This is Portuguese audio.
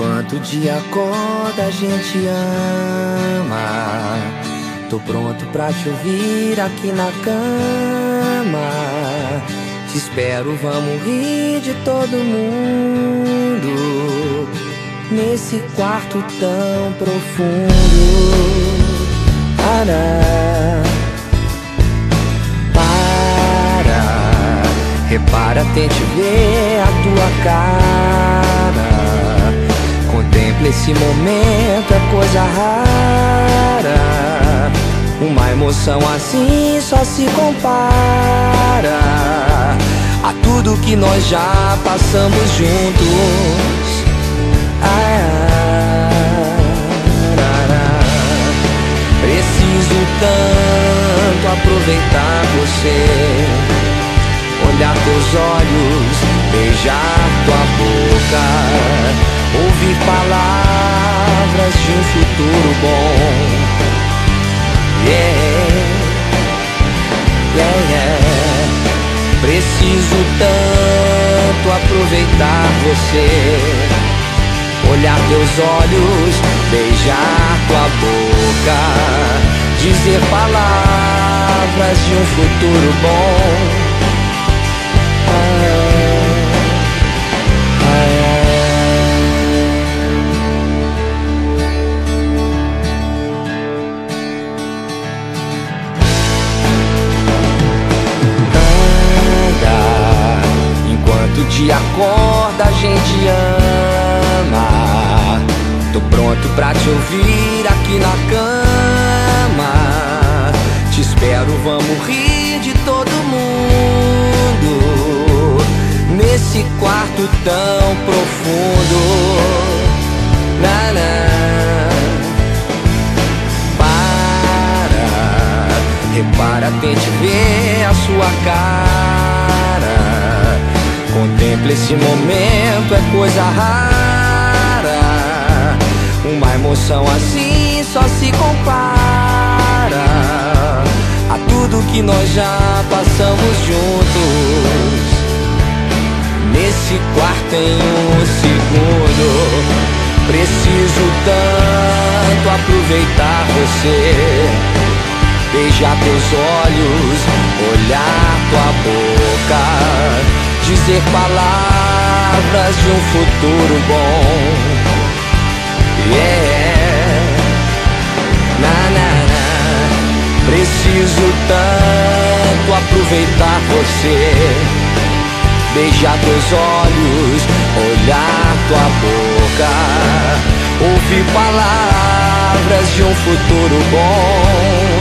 Enquanto o dia acorda, a gente ama. Tô pronto pra te ouvir aqui na cama. Te espero, vamos rir de todo mundo. Nesse quarto tão profundo. Para, para, repara, tente ver a tua cara. Esse momento, é coisa rara. Uma emoção assim só se compara a tudo que nós já passamos juntos. Ah, Preciso tanto aproveitar você, olhar teus olhos, beijar tua boca, de um futuro bom. Yeah, yeah, yeah. Preciso tanto aproveitar você olhar teus olhos, beijar tua boca, dizer palavras de um futuro bom. Dia acorda, a gente ama. Tô pronto pra te ouvir aqui na cama. Te espero, vamos rir de todo mundo. Nesse quarto tão profundo. Na, na. Para, repara, tente ver a sua cara. Contempla esse momento, é coisa rara. Uma emoção assim só se compara a tudo que nós já passamos juntos. Nesse quarto em um segundo. Preciso tanto aproveitar você. Beijar teus olhos, olhar tua boca, dizer palavras de um futuro bom. Yeah, na na. Preciso tanto aproveitar você. Beijar teus olhos, olhar tua boca, ouvir palavras de um futuro bom.